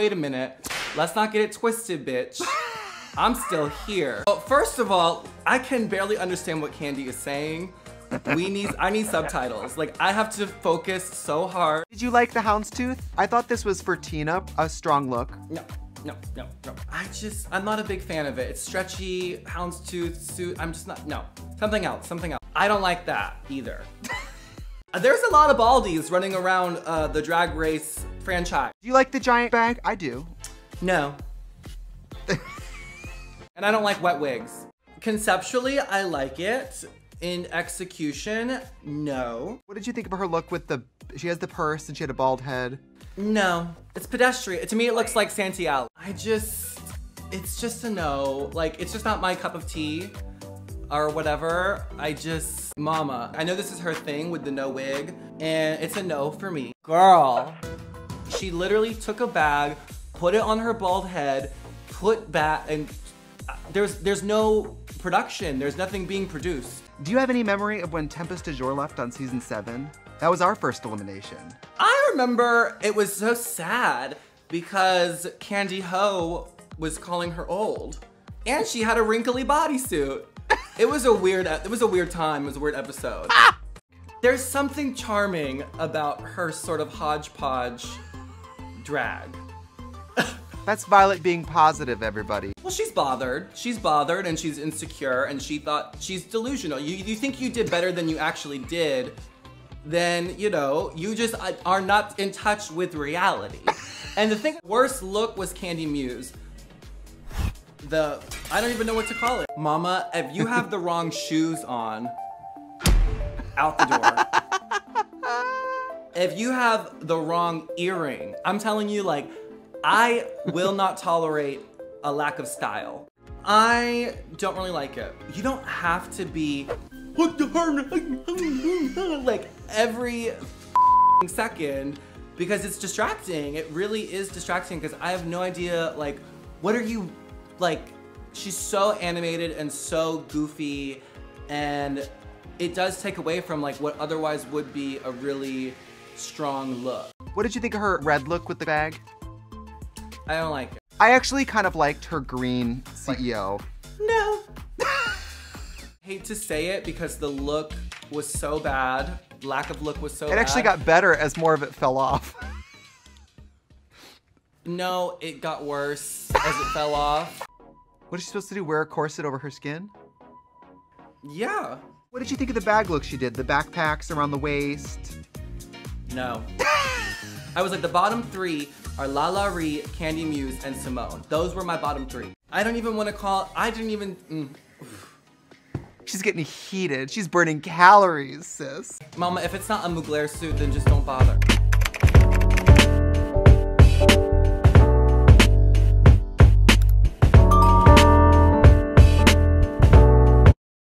wait a minute. Let's not get it twisted, bitch. I'm still here. Well, first of all, I can barely understand what Kandy is saying. We need, I need subtitles. Like, I have to focus so hard. Did you like the houndstooth? I thought this was for Tina, a strong look. No, no, no, no. I just, I'm not a big fan of it. It's stretchy, houndstooth suit. I'm just not, no. Something else, something else. I don't like that either. There's a lot of baldies running around uh, the drag race franchise. Do you like the giant bag? I do. No. and I don't like wet wigs. Conceptually, I like it. In execution, no. What did you think of her look with the, she has the purse and she had a bald head. No, it's pedestrian. To me, it looks like Santiago. I just, it's just a no. Like, it's just not my cup of tea or whatever. I just, mama. I know this is her thing with the no wig and it's a no for me. Girl, she literally took a bag, put it on her bald head, put back, and uh, there's, there's no production. There's nothing being produced. Do you have any memory of when Tempest DuJour left on season seven? That was our first elimination. I remember it was so sad because Kandy Ho was calling her old. And she had a wrinkly bodysuit. It was a weird, it was a weird time, it was a weird episode. Ah! There's something charming about her sort of hodgepodge drag. That's Violet being positive, everybody. Well, she's bothered. She's bothered and she's insecure and she thought she's delusional. You, you think you did better than you actually did, then, you know, you just uh, are not in touch with reality. and the thing, worst look was Kandy Muse. The, I don't even know what to call it. Mama, if you have the wrong shoes on, out the door. If you have the wrong earring, I'm telling you, like, I will not tolerate a lack of style. I don't really like it. You don't have to be like every second because it's distracting. It really is distracting because I have no idea like what are you like she's so animated and so goofy and it does take away from like what otherwise would be a really strong look. What did you think of her red look with the bag? I don't like it. I actually kind of liked her green CEO. No. Hate to say it because the look was so bad. Lack of look was so It bad. actually got better as more of it fell off. No, it got worse as it fell off. What is she supposed to do? Wear a corset over her skin? Yeah. What did you think of the bag look she did? The backpacks around the waist? No. I was like, the bottom three are LaLa Ri, Kandy Muse, and Symone. Those were my bottom three. I don't even want to call, I didn't even, mm. She's getting heated. She's burning calories, sis. Mama, if it's not a Mugler suit, then just don't bother.